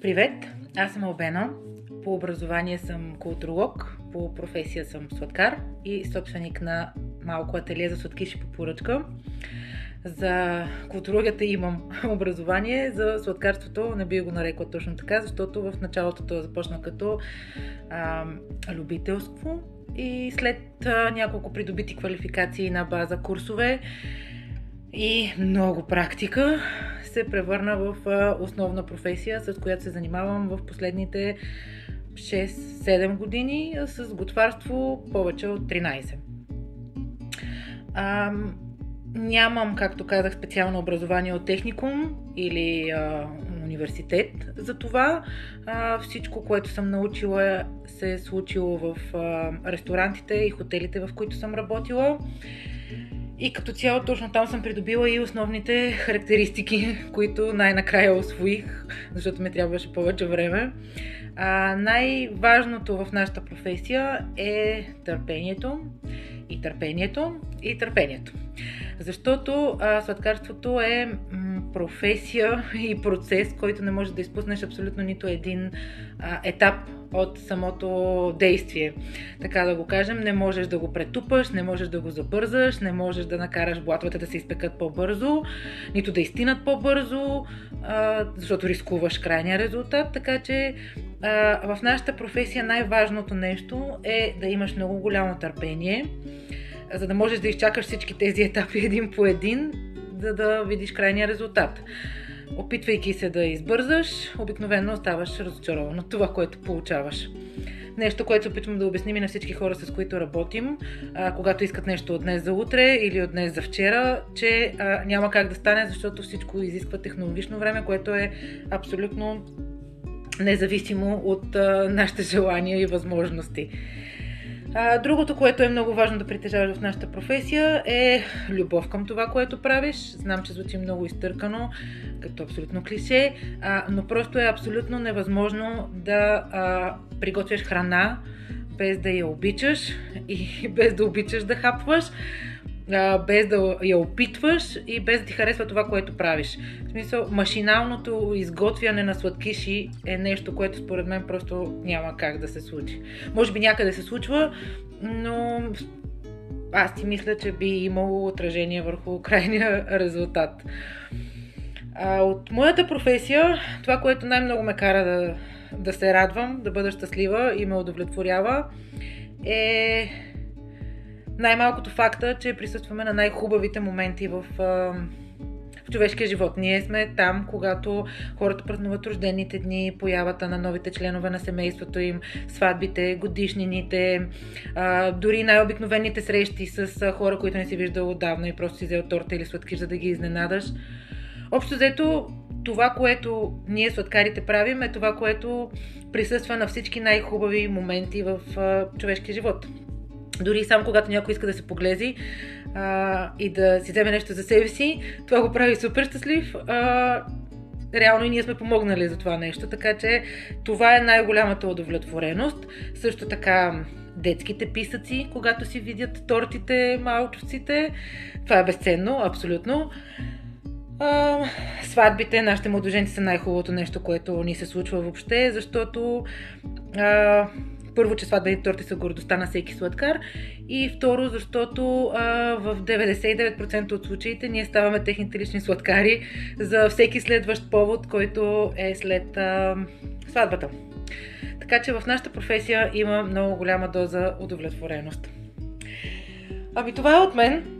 Привет, аз съм Албена. По образование съм културолог, по професия съм сладкар и собственик на малко ателие за сладкиши по поръчка. За културологията имам образование, за сладкарството не би го нарекла точно така, защото в началото то започна като а, любителство и след а, няколко придобити квалификации на база курсове и много практика се превърна в основна професия, с която се занимавам в последните 6-7 години, с готварство повече от 13. А, нямам, както казах, специално образование от техникум или а, университет. За това а, всичко, което съм научила, се е случило в а, ресторантите и хотелите, в които съм работила. И като цяло точно там съм придобила и основните характеристики, които най-накрая освоих, защото ми трябваше повече време. А, най-важното в нашата професия е търпението и търпението и търпението. Защото а, сладкарството е м, професия и процес, който не може да изпуснеш абсолютно нито един а, етап от самото действие. Така да го кажем, не можеш да го претупаш, не можеш да го забързаш, не можеш да накараш блатовете да се изпекат по-бързо, нито да изтинат по-бързо, а, защото рискуваш крайния резултат. Така че а, в нашата професия най-важното нещо е да имаш много голямо търпение, за да можеш да изчакаш всички тези етапи един по един, за да видиш крайния резултат. Опитвайки се да избързаш, обикновено оставаш разочарован от това, което получаваш. Нещо, което се опитвам да обясним и на всички хора, с които работим, а, когато искат нещо от днес за утре или от днес за вчера, че а, няма как да стане, защото всичко изисква технологично време, което е абсолютно независимо от а, нашите желания и възможности. Другото, което е много важно да притежаваш в нашата професия е любов към това, което правиш. Знам, че звучи много изтъркано, като абсолютно клише, но просто е абсолютно невъзможно да приготвяш храна без да я обичаш и без да обичаш да хапваш без да я опитваш и без да ти харесва това, което правиш. В смисъл, машиналното изготвяне на сладкиши е нещо, което според мен просто няма как да се случи. Може би някъде се случва, но аз ти мисля, че би имало отражение върху крайния резултат. А, от моята професия, това, което най-много ме кара да, да се радвам, да бъда щастлива и ме удовлетворява, е най-малкото факта, че присъстваме на най-хубавите моменти в, в човешкия живот. Ние сме там, когато хората празнуват рождените дни, появата на новите членове на семейството им, сватбите, годишнините, дори най-обикновените срещи с хора, които не си виждал отдавна и просто си взел торта или сладкиш, за да ги изненадаш. Общо взето, това, което ние сладкарите правим, е това, което присъства на всички най-хубави моменти в човешкия живот. Дори само когато някой иска да се поглези а, и да си вземе нещо за себе си, това го прави супер щастлив. А, реално и ние сме помогнали за това нещо, така че това е най-голямата удовлетвореност. Също така детските писъци, когато си видят тортите, малчовците, това е безценно, абсолютно. А, сватбите, нашите младоженци са най-хубавото нещо, което ни се случва въобще, защото а, първо, че сватбените торти са гордостта на всеки сладкар и второ, защото а, в 99% от случаите ние ставаме техните лични сладкари за всеки следващ повод, който е след а, сватбата. Така че в нашата професия има много голяма доза удовлетвореност. Ами това е от мен.